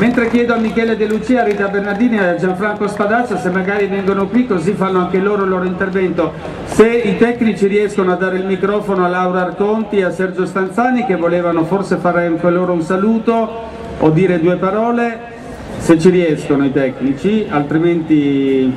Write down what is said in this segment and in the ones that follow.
Mentre chiedo a Michele De Lucia, a Rita Bernardini e a Gianfranco Spadaccia se magari vengono qui così fanno anche loro il loro intervento, se i tecnici riescono a dare il microfono a Laura Arconti e a Sergio Stanzani che volevano forse fare anche loro un saluto o dire due parole, se ci riescono i tecnici, altrimenti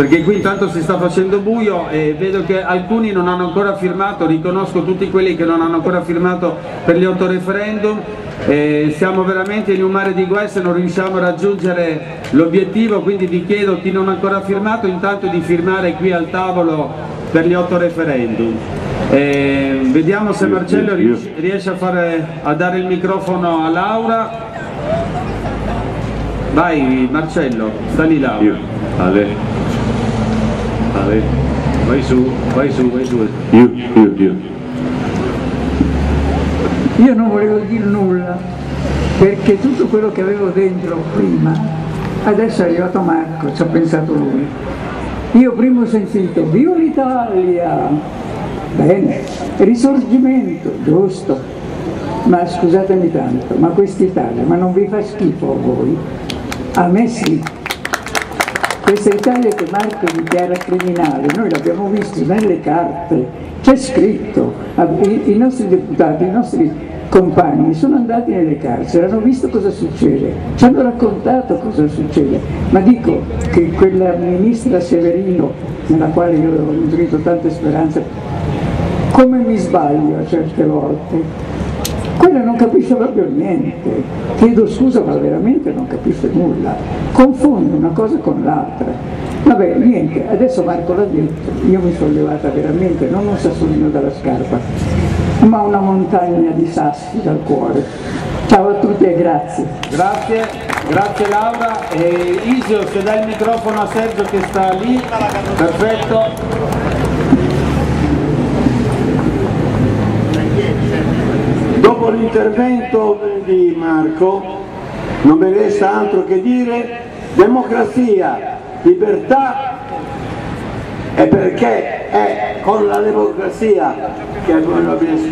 perché qui intanto si sta facendo buio e vedo che alcuni non hanno ancora firmato, riconosco tutti quelli che non hanno ancora firmato per gli otto referendum, e siamo veramente in un mare di guai se non riusciamo a raggiungere l'obiettivo, quindi vi chiedo chi non ha ancora firmato intanto di firmare qui al tavolo per gli otto referendum. E vediamo se Marcello riesce a, fare, a dare il microfono a Laura. Vai Marcello, sali Laura. Io, Ale. Ale, vai su, vai su, vai su. Io, io, io. Io non volevo dire nulla perché tutto quello che avevo dentro prima, adesso è arrivato Marco, ci ha pensato lui. Io prima ho sentito Viva l'Italia! Bene, risorgimento, giusto. Ma scusatemi tanto, ma quest'Italia, ma non vi fa schifo a voi? A me sì. Questa Italia che Marco dichiara criminale, noi l'abbiamo visto nelle carte, c'è scritto, i, nostri deputati, i nostri compagni sono andati nelle carceri, hanno visto cosa succede, ci hanno raccontato cosa succede, ma dico che quella ministra Severino, nella quale io ho nutrito tante speranze, come mi sbaglio a certe volte, quella non capisce proprio niente, chiedo scusa ma veramente non capisce nulla, confonde una cosa con l'altra. Vabbè, niente, adesso Marco l'ha detto, io mi sono levata veramente, non un sassolino dalla scarpa, ma una montagna di sassi dal cuore. Ciao a tutti e grazie. Grazie, grazie Laura. E Isio, se dai il microfono a Sergio che sta lì, perfetto. Dopo l'intervento di Marco non mi resta altro che dire democrazia, libertà e perché è con la democrazia che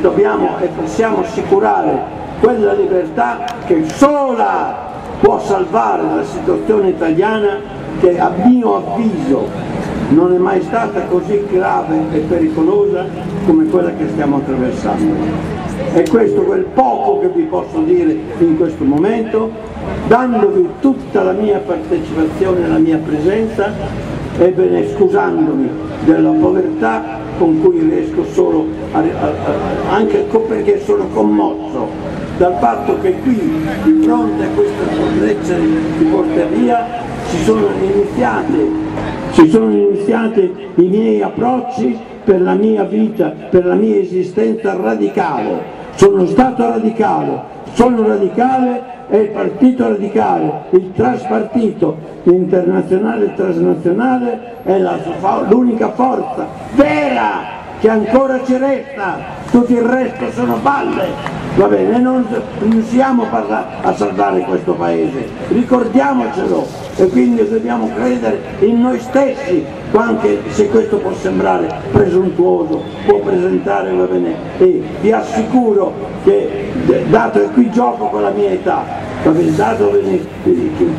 dobbiamo e possiamo assicurare quella libertà che sola può salvare la situazione italiana che a mio avviso non è mai stata così grave e pericolosa come quella che stiamo attraversando. E questo quel poco che vi posso dire in questo momento, dandovi tutta la mia partecipazione e la mia presenza, ebbene scusandomi della povertà con cui riesco solo, a, a, a, anche perché sono commosso dal fatto che qui, di fronte a questa bellezza di porteria, si sono iniziate, si sono iniziati i miei approcci per la mia vita, per la mia esistenza radicale. Sono stato radicale, sono radicale e il partito radicale, il traspartito internazionale e transnazionale è l'unica forza vera che ancora ci resta, tutto il resto sono balle. Va bene, non riusciamo a salvare questo paese, ricordiamocelo. E quindi dobbiamo credere in noi stessi, anche se questo può sembrare presuntuoso, può presentare, va bene, e vi assicuro che dato che qui gioco con la mia età, va bene, dato bene,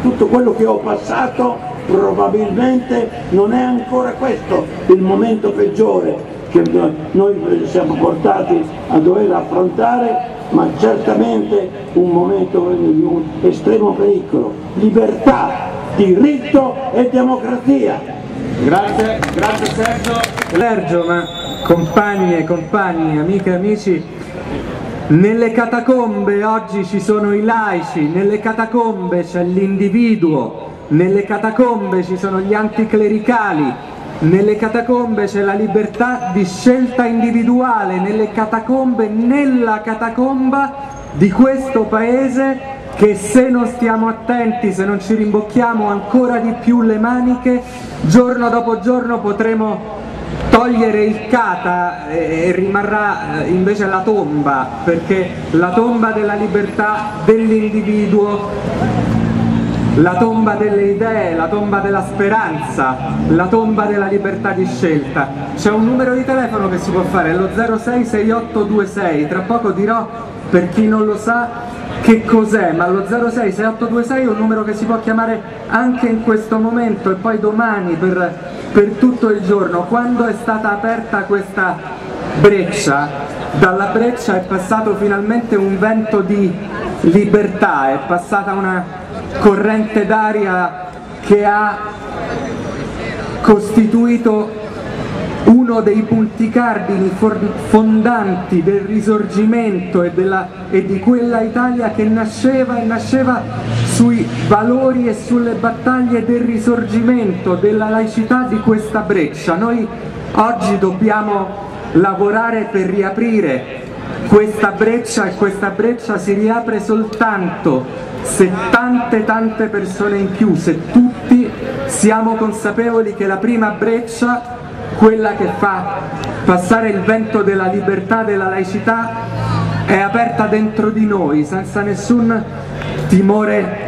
tutto quello che ho passato probabilmente non è ancora questo il momento peggiore che noi siamo portati a dover affrontare, ma certamente un momento di un estremo pericolo. Libertà, diritto e democrazia. Grazie, grazie Sergio. Sergio, ma compagne, compagni, amiche e amici, nelle catacombe oggi ci sono i laici, nelle catacombe c'è l'individuo, nelle catacombe ci sono gli anticlericali, nelle catacombe c'è la libertà di scelta individuale, nelle catacombe, nella catacomba di questo paese che se non stiamo attenti, se non ci rimbocchiamo ancora di più le maniche, giorno dopo giorno potremo togliere il kata e rimarrà eh, invece la tomba, perché la tomba della libertà dell'individuo la tomba delle idee, la tomba della speranza, la tomba della libertà di scelta. C'è un numero di telefono che si può fare, è lo 066826, tra poco dirò per chi non lo sa che cos'è, ma lo 066826 è un numero che si può chiamare anche in questo momento e poi domani per, per tutto il giorno. Quando è stata aperta questa breccia, dalla breccia è passato finalmente un vento di libertà, è passata una corrente d'aria che ha costituito uno dei punti cardini fondanti del risorgimento e, della, e, di quella Italia che nasceva e nasceva sui valori e sulle battaglie del risorgimento, della laicità di questa breccia. Noi oggi dobbiamo lavorare per riaprire questa breccia e questa breccia si riapre soltanto se tante tante persone in più, se tutti siamo consapevoli che la prima breccia quella che fa passare il vento della libertà, della laicità, è aperta dentro di noi, senza nessun timore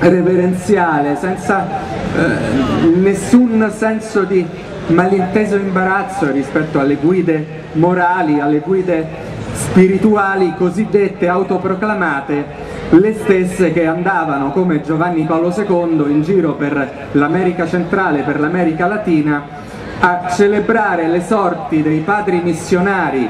reverenziale, senza eh, nessun senso di malinteso imbarazzo rispetto alle guide morali, alle guide spirituali cosiddette autoproclamate, le stesse che andavano come Giovanni Paolo II in giro per l'America centrale, per l'America Latina a celebrare le sorti dei padri missionari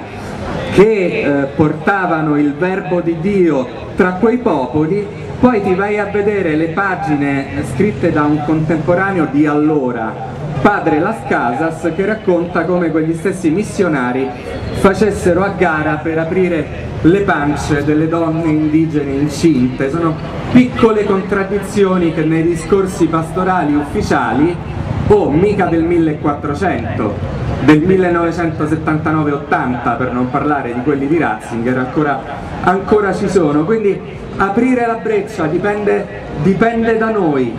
che eh, portavano il verbo di Dio tra quei popoli, poi ti vai a vedere le pagine scritte da un contemporaneo di allora, padre Las Casas, che racconta come quegli stessi missionari facessero a gara per aprire le pance delle donne indigene incinte. Sono piccole contraddizioni che nei discorsi pastorali ufficiali oh mica del 1400, del 1979-80 per non parlare di quelli di Ratzinger, ancora, ancora ci sono, quindi aprire la breccia dipende, dipende da noi,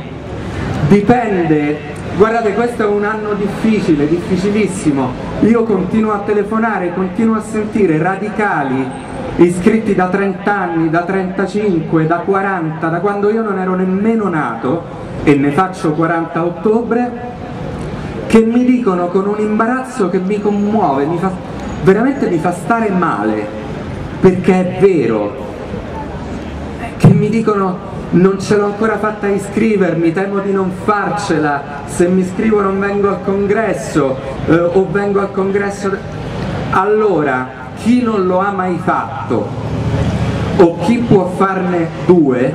dipende, guardate questo è un anno difficile, difficilissimo, io continuo a telefonare, continuo a sentire radicali iscritti da 30 anni, da 35, da 40, da quando io non ero nemmeno nato e ne faccio 40 a ottobre, che mi dicono con un imbarazzo che mi commuove, mi fa, veramente mi fa stare male, perché è vero, che mi dicono non ce l'ho ancora fatta iscrivermi, temo di non farcela, se mi iscrivo non vengo al congresso eh, o vengo al congresso... Allora, chi non lo ha mai fatto? O chi può farne due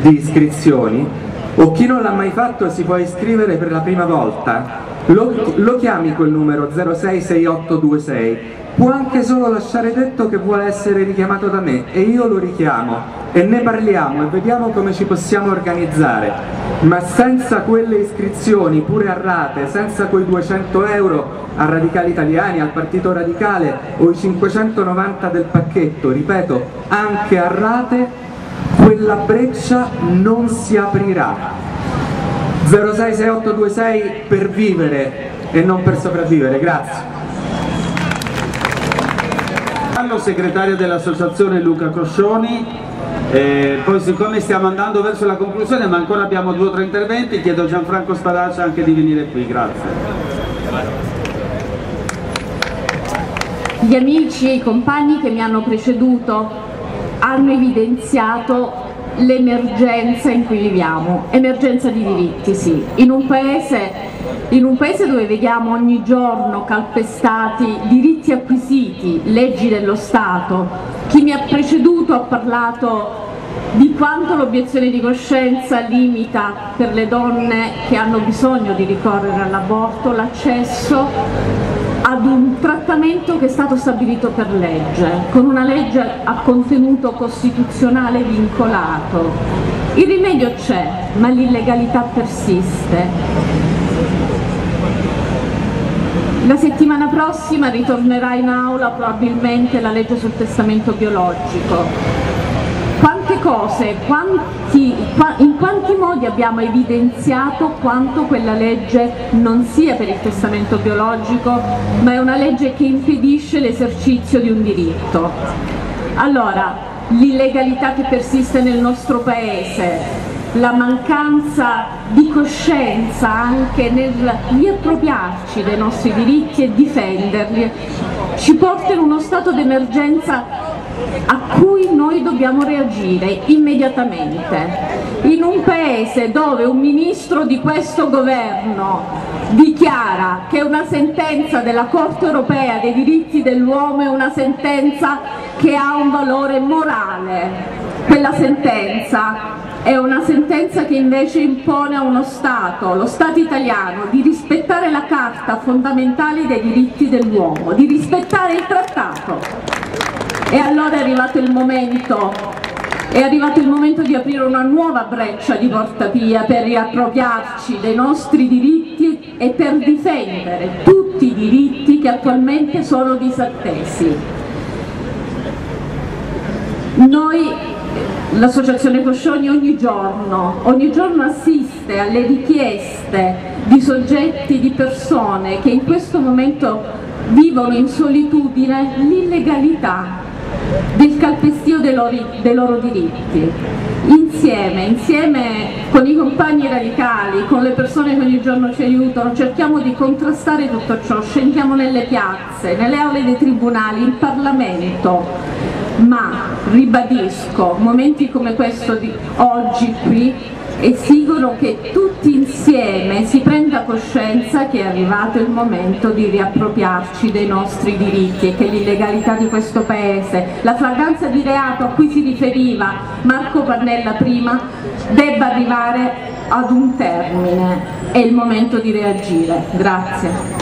di iscrizioni o chi non l'ha mai fatto si può iscrivere per la prima volta lo, lo chiami quel numero 066826, può anche solo lasciare detto che vuole essere richiamato da me e io lo richiamo e ne parliamo e vediamo come ci possiamo organizzare, ma senza quelle iscrizioni pure a rate, senza quei 200 euro a Radicali Italiani, al Partito Radicale o i 590 del pacchetto, ripeto, anche a rate, quella breccia non si aprirà 066826 per vivere e non per sopravvivere, grazie. Segretario dell'associazione Luca Coscioni, eh, poi siccome stiamo andando verso la conclusione ma ancora abbiamo due o tre interventi, chiedo a Gianfranco Spadaccia anche di venire qui, grazie. Gli amici e i compagni che mi hanno preceduto hanno evidenziato l'emergenza in cui viviamo, emergenza di diritti sì, in un, paese, in un paese dove vediamo ogni giorno calpestati diritti acquisiti, leggi dello Stato, chi mi ha preceduto ha parlato di quanto l'obiezione di coscienza limita per le donne che hanno bisogno di ricorrere all'aborto l'accesso ad un trattamento che è stato stabilito per legge, con una legge a contenuto costituzionale vincolato. Il rimedio c'è, ma l'illegalità persiste. La settimana prossima ritornerà in aula probabilmente la legge sul testamento biologico quante cose, quanti, in quanti modi abbiamo evidenziato quanto quella legge non sia per il testamento biologico, ma è una legge che impedisce l'esercizio di un diritto. Allora, l'illegalità che persiste nel nostro Paese, la mancanza di coscienza anche nel riappropriarci dei nostri diritti e difenderli, ci porta in uno stato d'emergenza a cui noi dobbiamo reagire immediatamente. In un paese dove un ministro di questo governo dichiara che una sentenza della Corte europea dei diritti dell'uomo è una sentenza che ha un valore morale, quella sentenza è una sentenza che invece impone a uno Stato, lo Stato italiano, di rispettare la Carta fondamentale dei diritti dell'uomo, di rispettare il trattato. E allora è arrivato il momento è arrivato il momento di aprire una nuova breccia di portapia per riappropriarci dei nostri diritti e per difendere tutti i diritti che attualmente sono disattesi. Noi L'associazione Coscioni ogni giorno, ogni giorno assiste alle richieste di soggetti, di persone che in questo momento vivono in solitudine l'illegalità del calpestio dei loro, dei loro diritti. Insieme, insieme con i compagni radicali, con le persone che ogni giorno ci aiutano, cerchiamo di contrastare tutto ciò, scendiamo nelle piazze, nelle aule dei tribunali, in Parlamento, ma ribadisco, momenti come questo di oggi qui esigono che tutti insieme si prenda coscienza che è arrivato il momento di riappropriarci dei nostri diritti e che l'illegalità di questo Paese, la flagranza di reato a cui si riferiva Marco Pannella prima, debba arrivare ad un termine. È il momento di reagire. Grazie.